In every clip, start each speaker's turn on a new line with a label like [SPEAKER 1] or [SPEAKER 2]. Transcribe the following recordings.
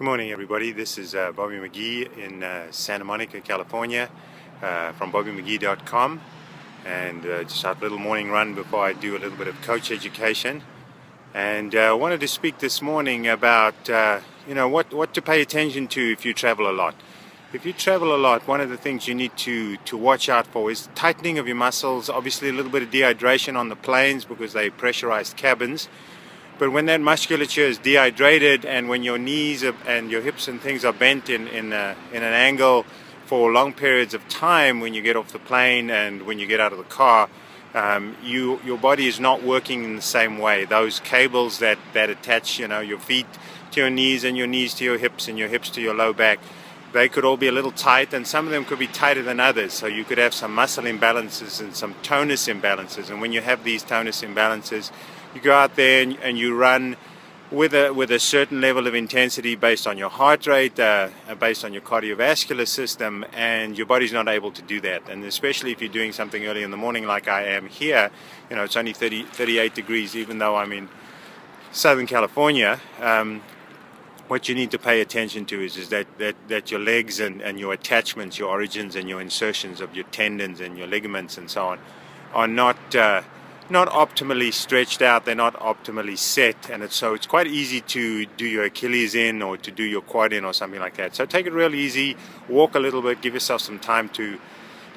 [SPEAKER 1] Good morning, everybody. This is uh, Bobby McGee in uh, Santa Monica, California, uh, from BobbyMcGee.com, and uh, just a little morning run before I do a little bit of coach education. And uh, I wanted to speak this morning about, uh, you know, what what to pay attention to if you travel a lot. If you travel a lot, one of the things you need to to watch out for is tightening of your muscles. Obviously, a little bit of dehydration on the planes because they pressurized cabins. But when that musculature is dehydrated and when your knees and your hips and things are bent in, in, a, in an angle for long periods of time when you get off the plane and when you get out of the car, um, you, your body is not working in the same way. Those cables that, that attach you know, your feet to your knees and your knees to your hips and your hips to your low back, they could all be a little tight and some of them could be tighter than others. So you could have some muscle imbalances and some tonus imbalances. And when you have these tonus imbalances, you go out there and, and you run with a with a certain level of intensity based on your heart rate, uh, based on your cardiovascular system, and your body's not able to do that. And especially if you're doing something early in the morning, like I am here, you know, it's only 30, 38 degrees, even though I'm in Southern California. Um, what you need to pay attention to is, is that, that, that your legs and, and your attachments, your origins and your insertions of your tendons and your ligaments and so on, are not uh, not optimally stretched out, they're not optimally set, and it's, so it's quite easy to do your Achilles in or to do your quad in or something like that. So take it real easy, walk a little bit, give yourself some time to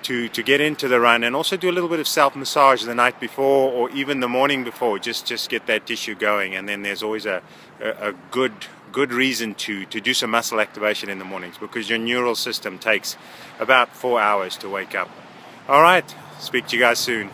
[SPEAKER 1] to to get into the run, and also do a little bit of self massage the night before or even the morning before. Just just get that tissue going, and then there's always a a, a good good reason to to do some muscle activation in the mornings because your neural system takes about four hours to wake up. All right, speak to you guys soon.